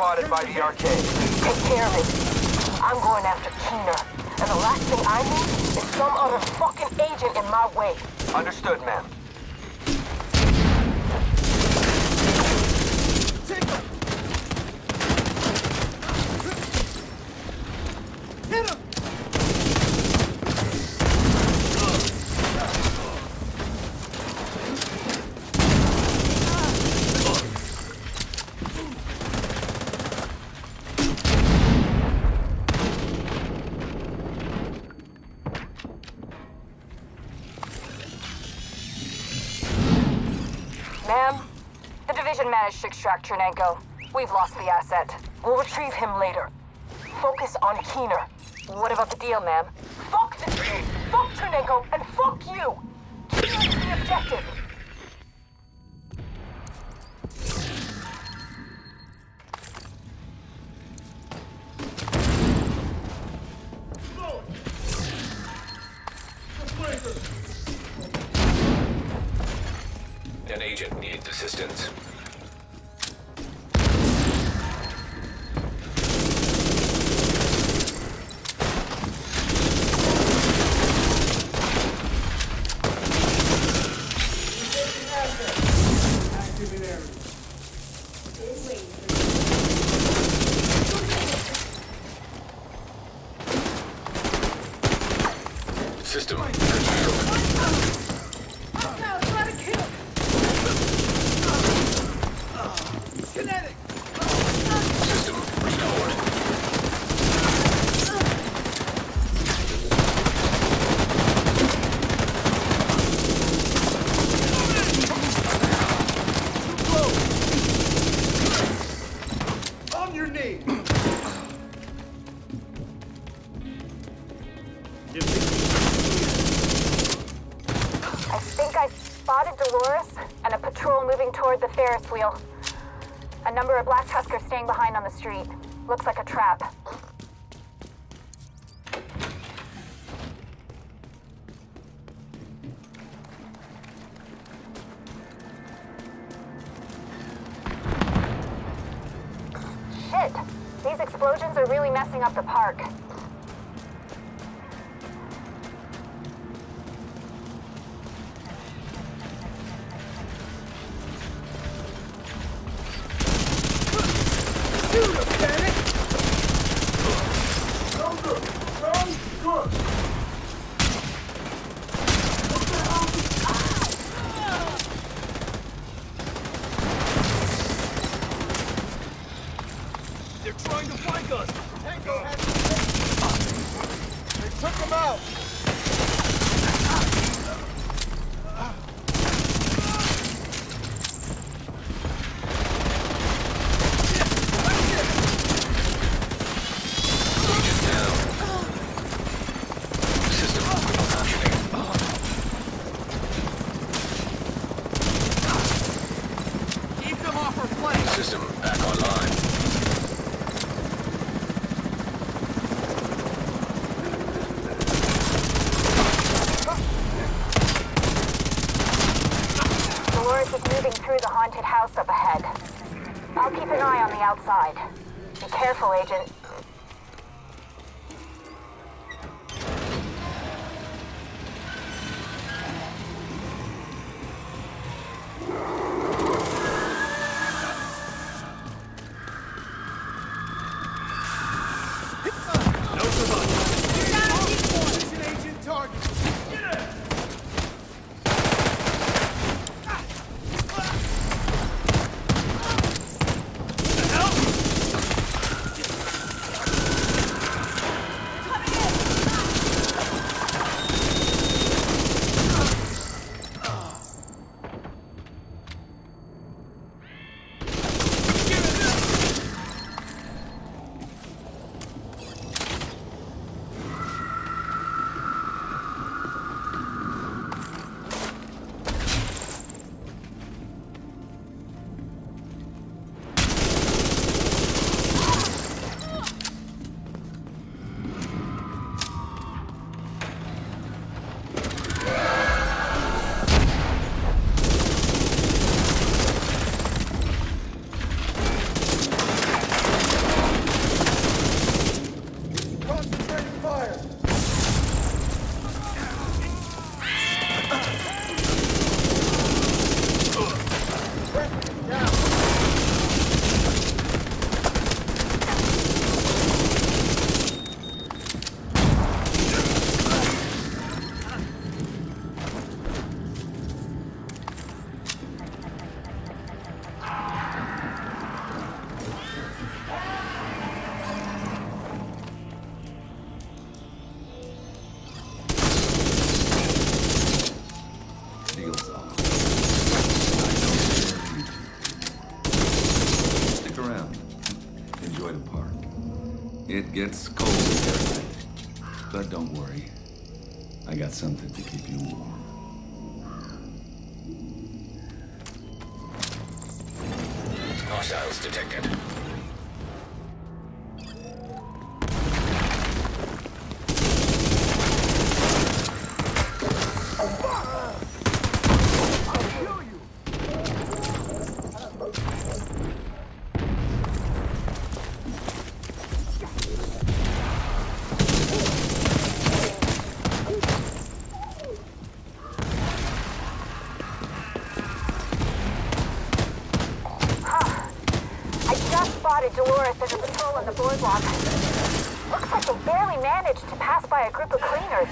by the arcade. Take care of it. I'm going after Keener. And the last thing I need is some other fucking agent in my way. Understood. Ma'am, division managed to extract Chernenko. We've lost the asset. We'll retrieve him later. Focus on Keener. What about the deal, ma'am? Fuck the deal! Fuck Chernenko, and fuck you! Keener's the objective! An agent needs assistance. System A number of Black Tuskers staying behind on the street. Looks like a trap. Shit! These explosions are really messing up the park. They're trying to flank us! Tango has They took him out! Agent down. System functioning. Keep them off our flank! System back online. Dolores is moving through the haunted house up ahead. I'll keep an eye on the outside. Be careful, Agent. Gets cold. But don't worry. I got something to keep you warm. Spotted Dolores as a patrol on the boardwalk. Looks like they barely managed to pass by a group of cleaners.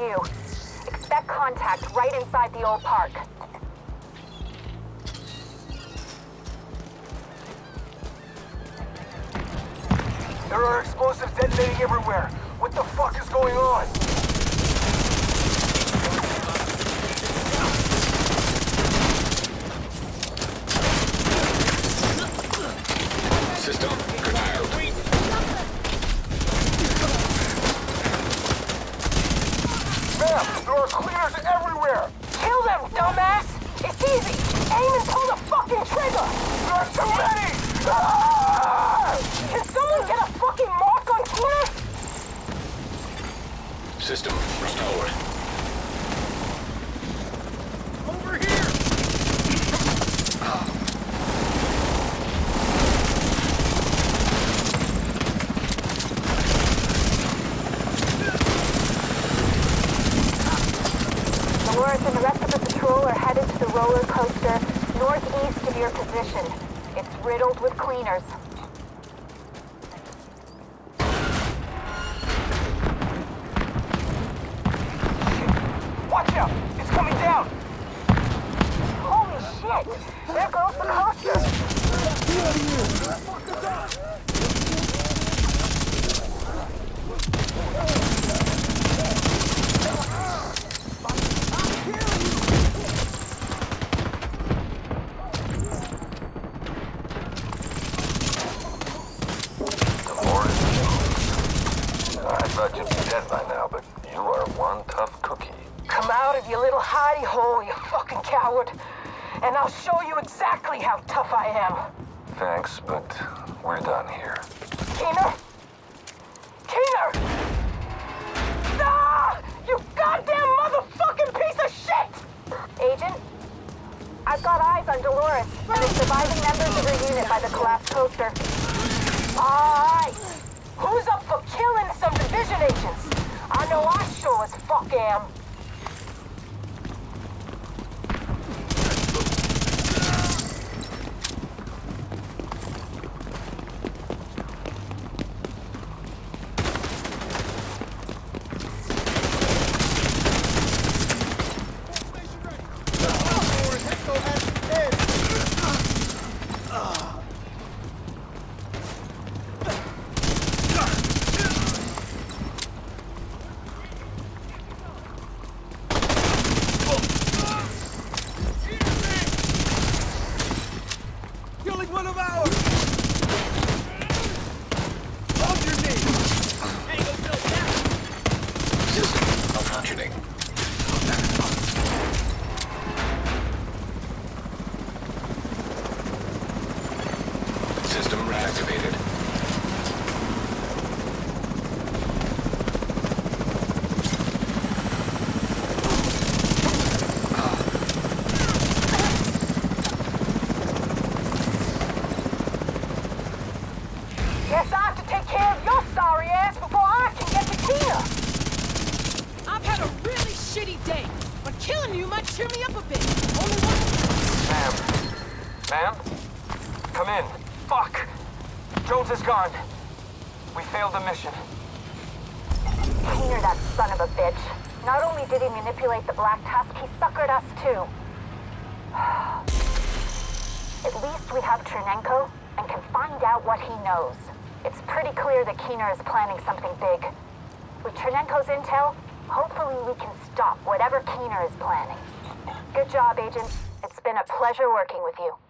You. Expect contact right inside the old park. There are explosives detonating everywhere. What the fuck is going on? System curtailed. Ma'am, there are cleaners everywhere. Kill them, dumbass! It's easy! Aim and pull the fucking trigger! There are too many. Ah! Can someone get a fucking mark on Keener? System restored. Over here. Dolores and the rest of the patrol are headed to the roller coaster northeast of your position. It's riddled with cleaners. Watch out. It's coming down. Holy shit! There goes the coaster! We're done here. Keener? Keener! Ah! You goddamn motherfucking piece of shit! Agent, I've got eyes on Dolores and the surviving members of her unit by the collapsed coaster. Alright! Who's up for killing some division agents? I know I sure as fuck am. Guess I have to take care of your sorry ass before I can get to Tina! I've had a really shitty day, but killing you might cheer me up a bit. Only one... Ma'am. Ma'am? Come in. Fuck! Jones is gone. We failed the mission. Keener, that son of a bitch. Not only did he manipulate the Black Tusk, he suckered us too. At least we have Chernenko and can find out what he knows. It's pretty clear that Keener is planning something big. With Chernenko's intel, hopefully we can stop whatever Keener is planning. Good job, Agent. It's been a pleasure working with you.